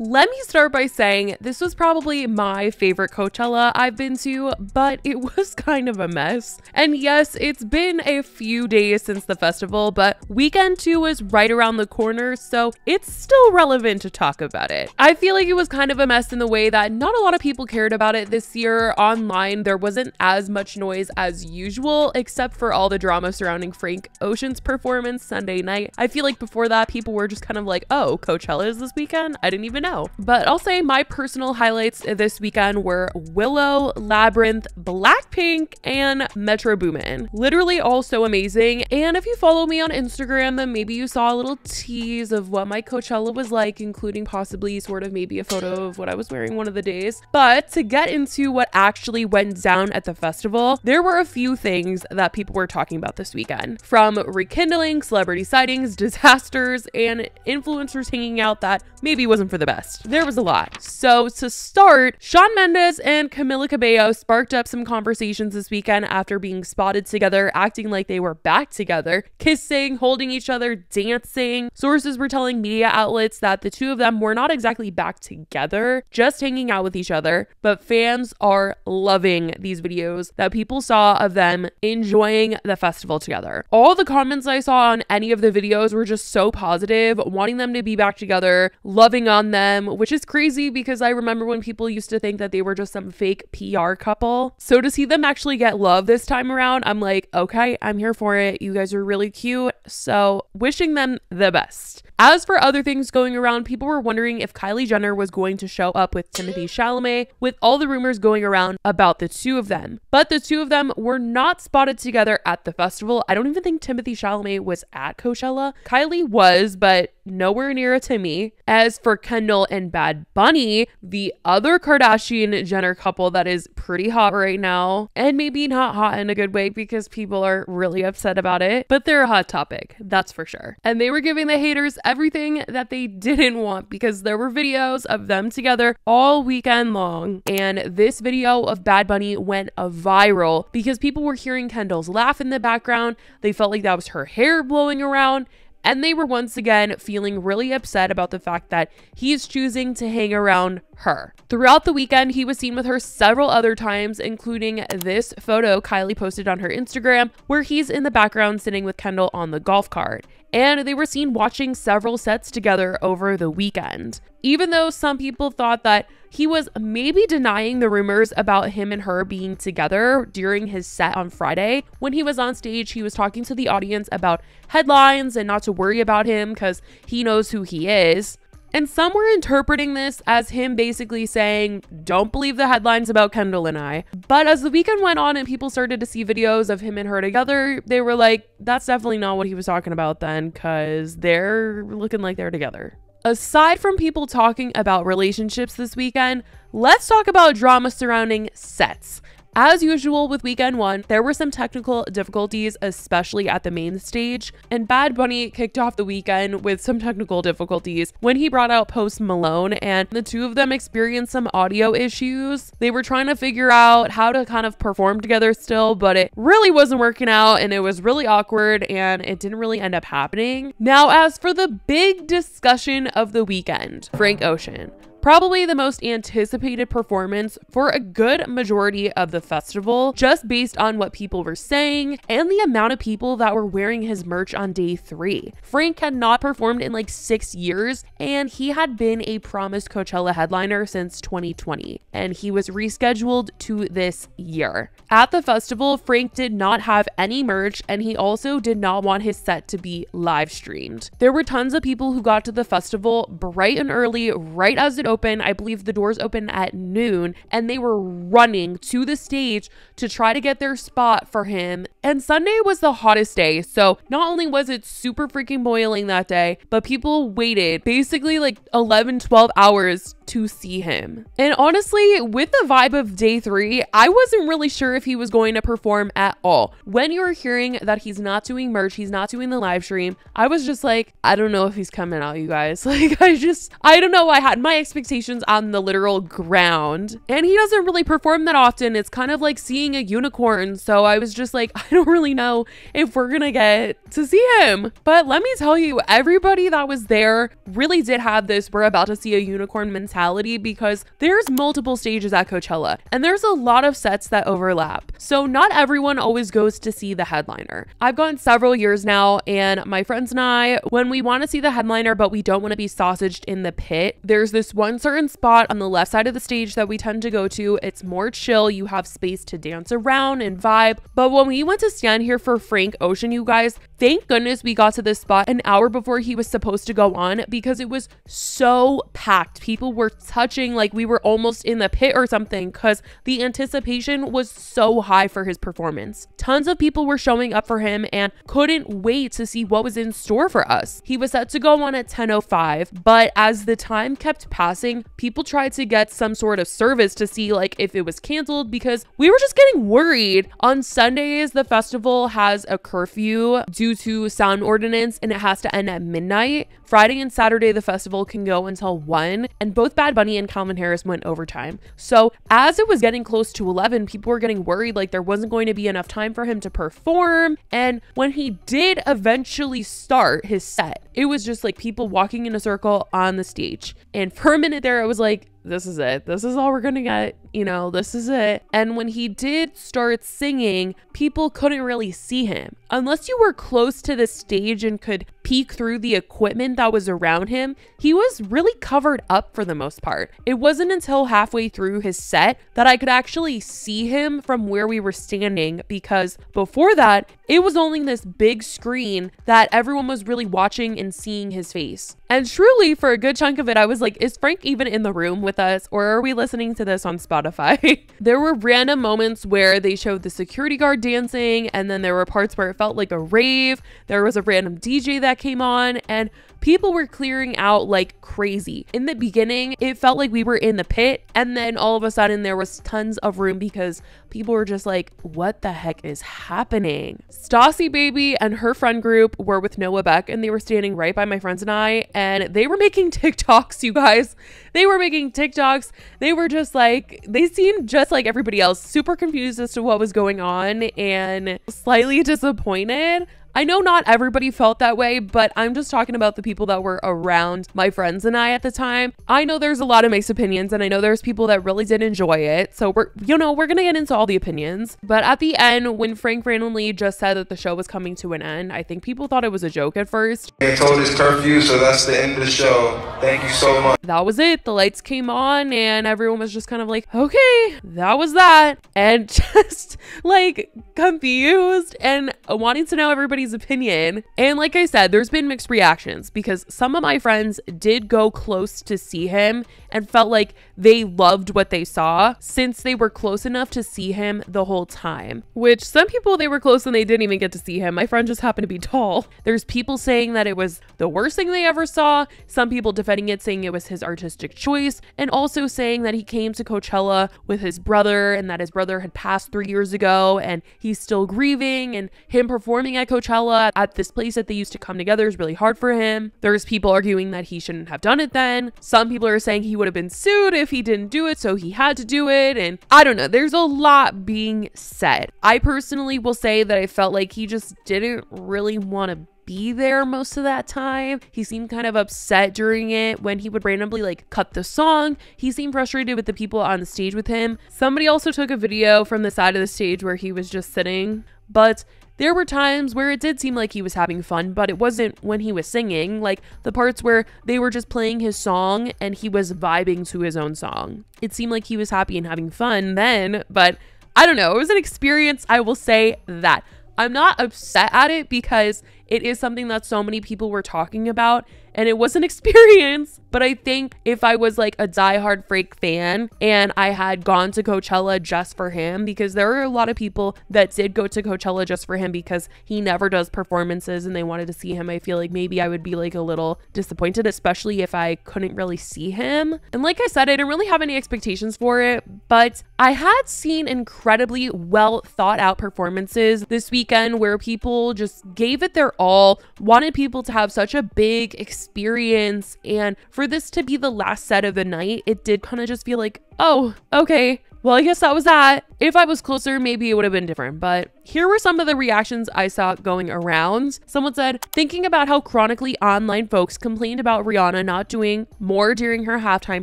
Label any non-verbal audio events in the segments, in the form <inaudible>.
Let me start by saying this was probably my favorite Coachella I've been to, but it <laughs> was kind of a mess. And yes, it's been a few days since the festival, but weekend two is right around the corner, so it's still relevant to talk about it. I feel like it was kind of a mess in the way that not a lot of people cared about it this year. Online, there wasn't as much noise as usual, except for all the drama surrounding Frank Ocean's performance Sunday night. I feel like before that, people were just kind of like, oh, Coachella is this weekend? I didn't even know. But I'll say my personal highlights this weekend were Willow, Labrinth, Blackpink, and Metro Boomin. Literally all so amazing. And if you follow me on Instagram, then maybe you saw a little tease of what my Coachella was like, including possibly sort of maybe a photo of what I was wearing one of the days. But to get into what actually went down at the festival, there were a few things that people were talking about this weekend. From rekindling, celebrity sightings, <laughs> disasters, and influencers hanging out that maybe wasn't for the best. There was a lot. So to start, Shawn Mendes and Camila Cabello sparked up some conversations this weekend after being spotted together, acting like they were back together, kissing, holding each other, dancing. Sources were telling media outlets that the two of them were not exactly back together, just hanging out with each other, but fans are loving these videos that people saw of them enjoying the festival together. All the comments I saw on any of the videos were just so positive, wanting them to be back together, loving on them, Um, which is crazy because I remember when people used to think that they were just some fake PR couple. So to see them actually get love this time around, I'm like, okay, I'm here for it. You guys are really cute. So wishing them the best. As for other things going around, people were wondering if Kylie Jenner was going to show up with Timothée Chalamet, with all the rumors going around about the two of them. But the two of them were not spotted together at the festival. I don't even think Timothée Chalamet was at Coachella. Kylie was, but nowhere near to me. As for Kendall and Bad Bunny, the other Kardashian Jenner couple that is pretty hot right now, and maybe not hot in a good way because people are really upset about it, but they're a hot topic, that's for sure. And they were giving the haters everything that they didn't want because there were videos of them together all weekend long. And this video of Bad Bunny went viral because people were hearing Kendall's laugh in the background. They felt like that was her hair blowing around. And they were once again feeling really upset about the fact that he's choosing to hang around her. Throughout the weekend, he was seen with her several other times, including this photo Kylie posted on her Instagram, where he's in the background sitting with Kendall on the golf cart. And they were seen watching several sets together over the weekend. Even though some people thought that he was maybe denying the rumors about him and her being together during his set on Friday, when he was on stage, he was talking to the audience about headlines and not to worry about him because he knows who he is. And some were interpreting this as him basically saying, don't believe the headlines about Kendall and I. But as the weekend went on and people started to see videos of him and her together, they were like, that's definitely not what he was talking about then, because they're looking like they're together. Aside from people talking about relationships this weekend, let's talk about drama surrounding sets. As usual with weekend one, there were some technical difficulties, especially at the main stage, and Bad Bunny kicked off the weekend with some technical difficulties when he brought out Post Malone, and the two of them experienced some audio issues. They were trying to figure out how to kind of perform together still, but it really wasn't working out, and it was really awkward, and it didn't really end up happening. Now, as for the big discussion of the weekend, Frank Ocean. Probably the most anticipated performance for a good majority of the festival, just based on what people were saying and the amount of people that were wearing his merch on day three. Frank had not performed in like six years, and he had been a promised Coachella headliner since 2020, and he was rescheduled to this year. At the festival, Frank did not have any merch, and he also did not want his set to be live streamed. There were tons of people who got to the festival bright and early, right as it open. I believe the doors open at noon, and they were running to the stage to try to get their spot for him. And Sunday was the hottest day. So not only was it super freaking boiling that day, but people waited basically like 11, 12 hours to see him. And honestly, with the vibe of day three, I wasn't really sure if he was going to perform at all. When you were hearing that he's not doing merch, he's not doing the live stream, I was just like, I don't know if he's coming out, you guys. <laughs> Like, I just, I don't know. I had my expectations on the literal ground, and he doesn't really perform that often. It's kind of like seeing a unicorn. So I was just like, <laughs> I don't really know if we're gonna get to see him. But let me tell you, everybody that was there really did have this we're about to see a unicorn mentality because there's multiple stages at Coachella and there's a lot of sets that overlap. So not everyone always goes to see the headliner. I've gone several years now and my friends and I, when we want to see the headliner but we don't want to be sausaged in the pit, there's this one certain spot on the left side of the stage that we tend to go to. It's more chill. You have space to dance around and vibe. But when we went to stand here for Frank Ocean, you guys, thank goodness we got to this spot an hour before he was supposed to go on because it was so packed. People were touching like we were almost in the pit or something because the anticipation was so high for his performance. Tons of people were showing up for him and couldn't wait to see what was in store for us. He was set to go on at 10:05, but as the time kept passing, people tried to get some sort of service to see like if it was canceled because we were just getting worried. On Sundays, the festival has a curfew due to sound ordinance and it has to end at midnight. Friday and Saturday, the festival can go until 1, and both Bad Bunny and Calvin Harris went overtime. So, as it was getting close to 11, people were getting worried like there wasn't going to be enough time for him to perform. And when he did eventually start his set, it was just like people walking in a circle on the stage. And for a minute there, I was like, this is it. This is all we're to get. You know, this is it. And when he did start singing, people couldn't really see him. Unless you were close to the stage and could peek through the equipment that was around him, he was really covered up for the most part. It wasn't until halfway through his set that I could actually see him from where we were standing because before that, it was only this big screen that everyone was really watching and seeing his face. And truly, for a good chunk of it, I was like, is Frank even in the room with us or are we listening to this on Spotify? <laughs> there were random moments where they showed the security guard dancing, and then there were parts where it felt like a rave. There was a random DJ that came on, and people were clearing out like crazy. In the beginning, it felt like we were in the pit, and then all of a sudden there was tons of room because people were just like, what the heck is happening? Stassi Baby and her friend group were with Noah Beck, and they were standing right by my friends and I, and they were making <laughs> TikToks, you guys. They were making TikToks. They were just like, they seemed just like everybody else, super confused as to what was going on and slightly disappointed. I know not everybody felt that way, but I'm just talking about the people that were around my friends and I at the time. I know there's a lot of mixed opinions, and I know there's people that really did enjoy it. So we're, you know, we're gonna get into all the opinions. But at the end, when Frank randomly just said that the show was coming to an end, I think people thought it was a joke at first. They told us curfew, so that's the end of the show. Thank you so much. That was it. The lights came on, and everyone was just kind of like, okay, that was that. And <laughs> just like confused and wanting to know everybody's opinion. And like I said, there's been mixed reactions because some of my friends did go close to see him and felt like they loved what they saw since they were close enough to see him the whole time. Which some people they were close and they didn't even get to see him. My friend just happened to be <laughs> tall. There's people saying that it was the worst thing they ever saw, some people defending it saying it was his artistic choice, and also saying that he came to Coachella with his brother and that his brother had passed three years ago and he's still grieving and him performing at Coachella at this place that they used to come together is really hard for him. There's people arguing that he shouldn't have done it then. Some people are saying he would have been sued if he didn't do it, so he had to do it. And I don't know, there's a lot being said. I personally will say that I felt like he just didn't really want to be there most of that time. He seemed kind of upset during it when he would randomly like cut the song. He seemed frustrated with the people on the stage with him. Somebody also took a video from the side of the stage where he was just sitting, but there were times where it did seem like he was having fun, but it wasn't when he was singing, like the parts where they were just playing his song and he was vibing to his own song. It seemed like he was happy and having fun then, but I don't know. It was an experience, I will say that. I'm not upset at it because it is something that so many people were talking about and it was an <laughs> experience, But I think if I was like a diehard Frank fan and I had gone to Coachella just for him, because there are a lot of people that did go to Coachella just for him because he never does performances and they wanted to see him, I feel like maybe I would be like a little disappointed, especially if I couldn't really see him. And like I said, I didn't really have any expectations for it, but I had seen incredibly well thought out performances this weekend where people just gave it their all, wanted people to have such a big experience. And for this to be the last set of the night, it did kind of just feel like, oh, okay, well, I guess that was that. If I was closer, maybe it would have been different, but here were some of the reactions I saw going around. Someone said, thinking about how chronically online folks complained about Rihanna not doing more during her halftime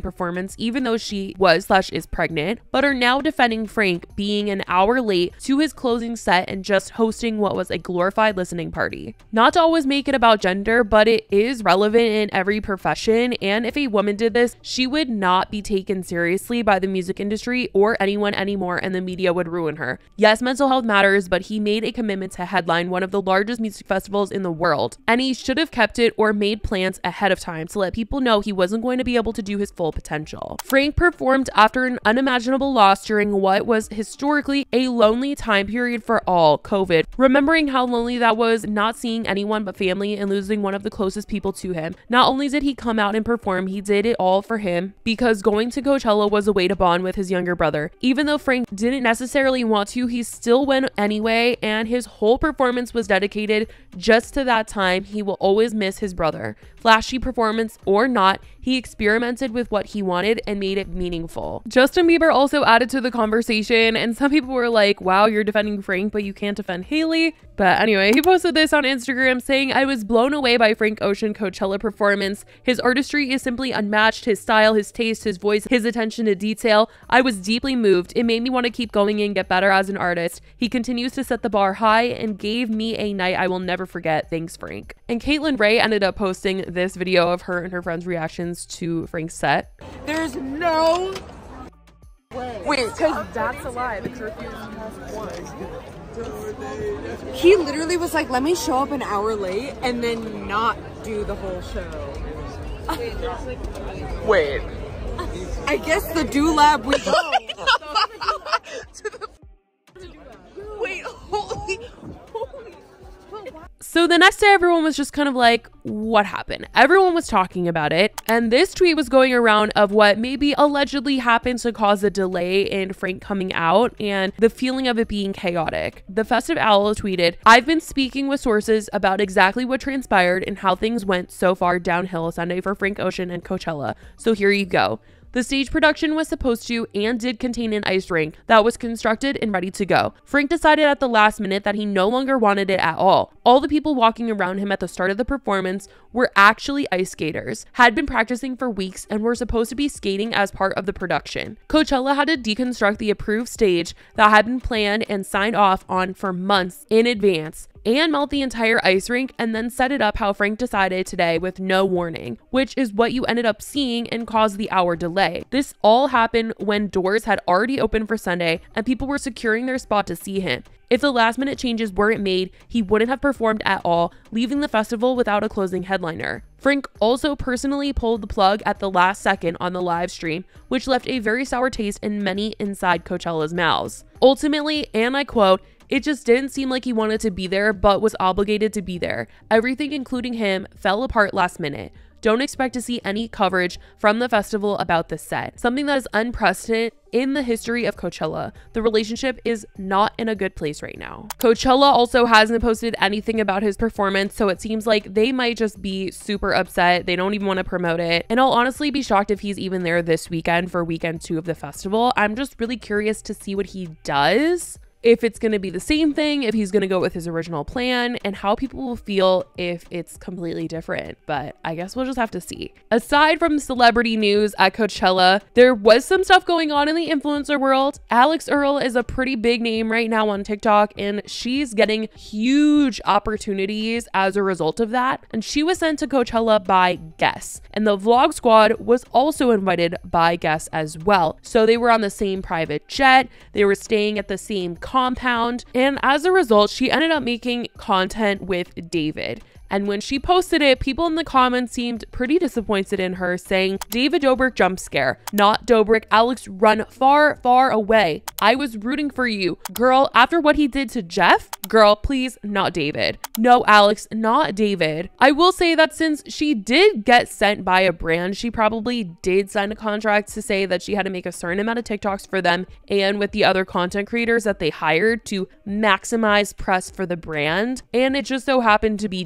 performance, even though she was slash is pregnant, but are now defending Frank being an hour late to his closing set and just hosting what was a glorified listening party. Not to always make it about gender, but it is relevant in every profession, and if a woman did this, she would not be taken seriously by the music industry or anyone anymore, and the media would ruin her. Yes, mental health matters, but he made a commitment to headline one of the largest music festivals in the world, and he should have kept it or made plans ahead of time to let people know he wasn't going to be able to do his full potential. Frank performed after an unimaginable loss during what was historically a lonely time period for all COVID, remembering how lonely that was not seeing anyone but family and losing one of the closest people to him. Not only did he come out and perform, he did it all for him because going to Coachella was a way to bond with his younger brother. Even though Frank didn't necessarily want to, he still went anyway, and his whole performance was dedicated just to that time. He will always miss his brother. Flashy performance or not, he experimented with what he wanted and made it meaningful. Justin Bieber also added to the conversation, and some people were like, wow, you're defending Frank, but you can't defend Hailey. But anyway, he posted this on Instagram saying, I was blown away by Frank Ocean Coachella performance. His artistry is simply unmatched. His style, his taste, his voice, his attention to detail. I was deeply moved. It made me want to keep going and get better as an artist. He continues to set the bar high and gave me a night I will never forget. Thanks, Frank. And Caitlin Ray ended up posting this video of her and her friends' reactions to Frank's set. There's no way. Wait, because That's a lie. The curfew is past one. he literally was like, let me show up an hour late and then not do the whole show. Wait. I guess the do lab we <laughs> go. Wait, holy. So the next day, everyone was just kind of like, what happened? Everyone was talking about it. And this tweet was going around of what maybe allegedly happened to cause a delay in Frank coming out and the feeling of it being chaotic. The Festive Owl tweeted, I've been speaking with sources about exactly what transpired and how things went so far downhill Sunday for Frank Ocean and Coachella. So here you go. The stage production was supposed to and did contain an ice rink that was constructed and ready to go. Frank decided at the last minute that he no longer wanted it at all. All the people walking around him at the start of the performance were actually ice skaters, had been practicing for weeks, and were supposed to be skating as part of the production. Coachella had to deconstruct the approved stage that had been planned and signed off on for months in advance and melt the entire ice rink and then set it up how Frank decided today with no warning, which is what you ended up seeing and caused the hour delay. This all happened when doors had already opened for Sunday and people were securing their spot to see him. If the last minute changes weren't made, he wouldn't have performed at all, leaving the festival without a closing headliner. Frank also personally pulled the plug at the last second on the live stream, which left a very sour taste in many inside Coachella's mouths. Ultimately, and I quote, it just didn't seem like he wanted to be there, but was obligated to be there. Everything, including him, fell apart last minute. Don't expect to see any coverage from the festival about this set. Something that is unprecedented in the history of Coachella. The relationship is not in a good place right now. Coachella also hasn't posted anything about his performance, so it seems like they might just be super upset. They don't even want to promote it. And I'll honestly be shocked if he's even there this weekend for weekend two of the festival. I'm just really curious to see what he does if it's going to be the same thing, if he's going to go with his original plan, and how people will feel if it's completely different. But I guess we'll just have to see. Aside from celebrity news at Coachella, there was some stuff going on in the influencer world. Alix Earle is a pretty big name right now on TikTok, and she's getting huge opportunities as a result of that. And she was sent to Coachella by Guess, and the Vlog Squad was also invited by Guess as well. So they were on the same private jet, they were staying at the same compound. And as a result, she ended up making content with David. And when she posted it, people in the comments seemed pretty disappointed in her, saying, David Dobrik jump scare. Not Dobrik. Alix, run far, far away. I was rooting for you. Girl, after what he did to Jeff, girl, please, not David. No, Alix, not David. I will say that since she did get sent by a brand, she probably did sign a contract to say that she had to make a certain amount of TikToks for them and with the other content creators that they hired to maximize press for the brand. And it just so happened to be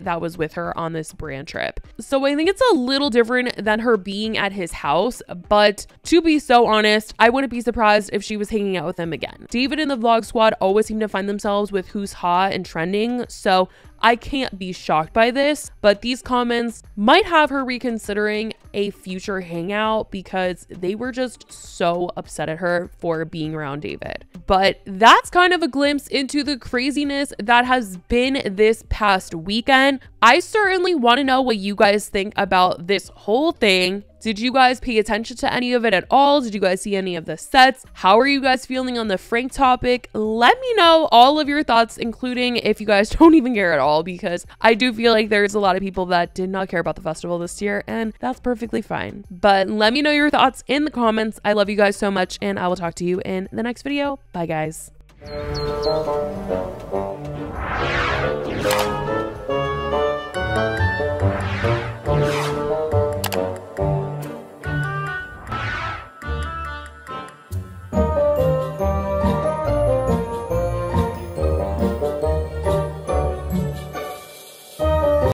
That was with her on this brand trip. So I think it's a little different than her being at his house, but to be so honest, I wouldn't be surprised if she was hanging out with him again. David and the vlog squad always seem to find themselves with who's hot and trending, so I can't be shocked by this, but these comments might have her reconsidering a future hangout because they were just so upset at her for being around David. But that's kind of a glimpse into the craziness that has been this past weekend. I certainly want to know what you guys think about this whole thing. Did you guys pay attention to any of it at all? Did you guys see any of the sets? How are you guys feeling on the Frank topic? Let me know all of your thoughts, including if you guys <laughs> don't even care at all, because I do feel like there's a lot of people that did not care about the festival this year, and that's perfectly fine. But let me know your thoughts in the comments. I love you guys so much, and I will talk to you in the next video. Bye, guys.